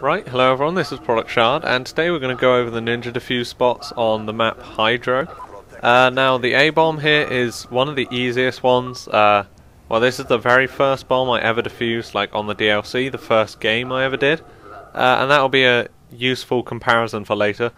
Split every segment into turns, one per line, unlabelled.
Right, hello everyone, this is Product Shard, and today we're going to go over the Ninja Defuse spots on the map Hydro. Uh, now, the A-bomb here is one of the easiest ones. Uh, well, this is the very first bomb I ever defused, like on the DLC, the first game I ever did. Uh, and that will be a useful comparison for later.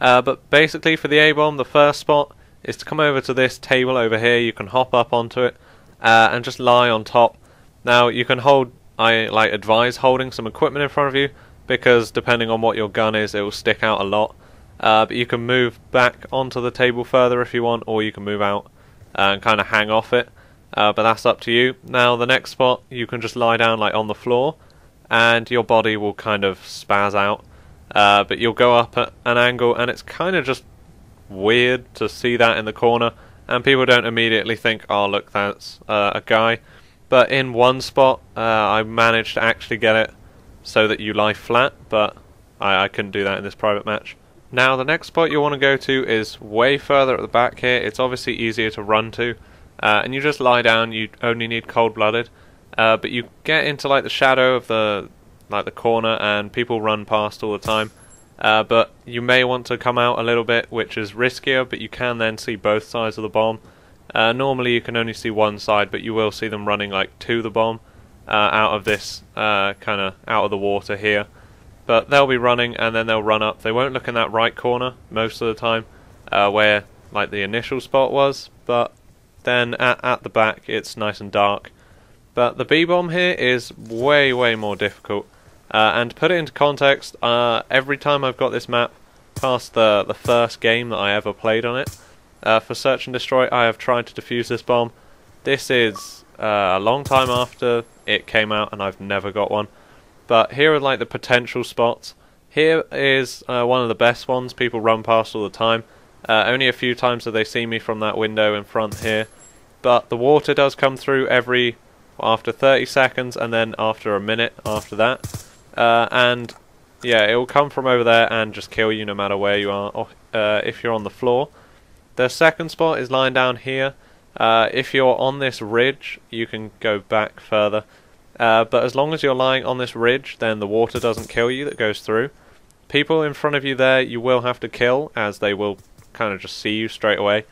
Uh, but basically, for the A-bomb, the first spot is to come over to this table over here, you can hop up onto it, uh, and just lie on top. Now, you can hold, I like advise holding some equipment in front of you, because depending on what your gun is, it will stick out a lot. Uh, but you can move back onto the table further if you want, or you can move out and kind of hang off it. Uh, but that's up to you. Now, the next spot, you can just lie down like on the floor, and your body will kind of spaz out. Uh, but you'll go up at an angle, and it's kind of just weird to see that in the corner. And people don't immediately think, oh, look, that's uh, a guy. But in one spot, uh, I managed to actually get it so that you lie flat, but I, I couldn't do that in this private match. Now the next spot you want to go to is way further at the back here, it's obviously easier to run to, uh, and you just lie down, you only need cold-blooded, uh, but you get into like the shadow of the like the corner and people run past all the time, uh, but you may want to come out a little bit, which is riskier, but you can then see both sides of the bomb. Uh, normally you can only see one side, but you will see them running like to the bomb, uh, out of this uh, kind of out of the water here. But they'll be running and then they'll run up. They won't look in that right corner most of the time uh, where like the initial spot was, but then at, at the back it's nice and dark. But the B-bomb here is way, way more difficult. Uh, and to put it into context, uh, every time I've got this map past the, the first game that I ever played on it, uh, for Search and Destroy I have tried to defuse this bomb. This is a long time after it came out and I've never got one. But here are like the potential spots. Here is uh, one of the best ones people run past all the time. Uh, only a few times have they seen me from that window in front here. But the water does come through every after 30 seconds and then after a minute after that. Uh, and yeah, it will come from over there and just kill you no matter where you are uh, if you're on the floor. The second spot is lying down here. Uh, if you're on this ridge, you can go back further. Uh, but as long as you're lying on this ridge, then the water doesn't kill you that goes through. People in front of you there, you will have to kill, as they will kind of just see you straight away.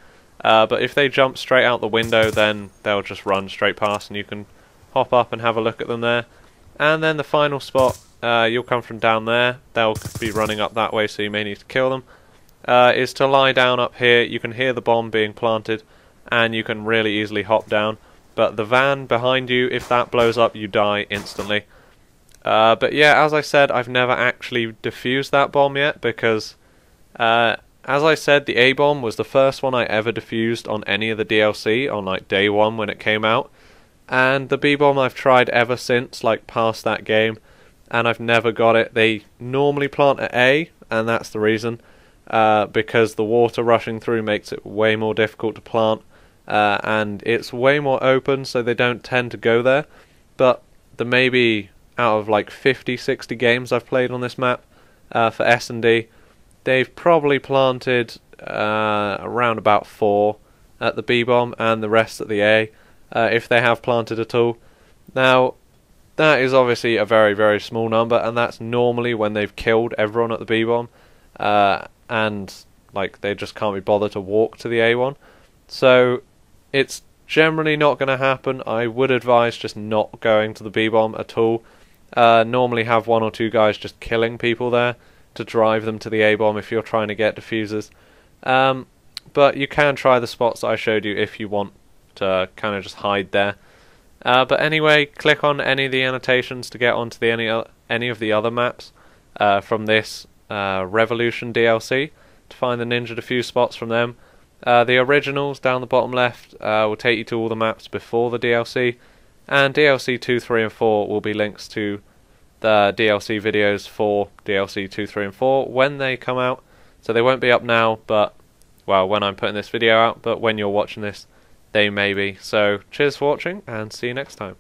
Uh, but if they jump straight out the window, then they'll just run straight past, and you can hop up and have a look at them there. And then the final spot, uh, you'll come from down there. They'll be running up that way, so you may need to kill them. Uh, is to lie down up here. You can hear the bomb being planted and you can really easily hop down. But the van behind you, if that blows up, you die instantly. Uh, but yeah, as I said, I've never actually defused that bomb yet because, uh, as I said, the A-bomb was the first one I ever defused on any of the DLC on like day one when it came out. And the B-bomb I've tried ever since, like past that game, and I've never got it. They normally plant at A, and that's the reason. Uh, because the water rushing through makes it way more difficult to plant uh, and it's way more open, so they don't tend to go there. But the maybe out of like 50, 60 games I've played on this map uh, for S and D, they've probably planted uh, around about four at the B bomb and the rest at the A, uh, if they have planted at all. Now, that is obviously a very, very small number, and that's normally when they've killed everyone at the B bomb, uh, and like they just can't be bothered to walk to the A one. So it's generally not going to happen. I would advise just not going to the B bomb at all. Uh, normally have one or two guys just killing people there to drive them to the A bomb if you're trying to get defusers. Um, but you can try the spots I showed you if you want to kind of just hide there. Uh, but anyway, click on any of the annotations to get onto the any any of the other maps uh, from this uh, Revolution DLC to find the Ninja Defuse spots from them. Uh, the originals down the bottom left uh, will take you to all the maps before the DLC, and DLC 2, 3, and 4 will be links to the DLC videos for DLC 2, 3, and 4 when they come out. So they won't be up now, but, well, when I'm putting this video out, but when you're watching this, they may be. So cheers for watching, and see you next time.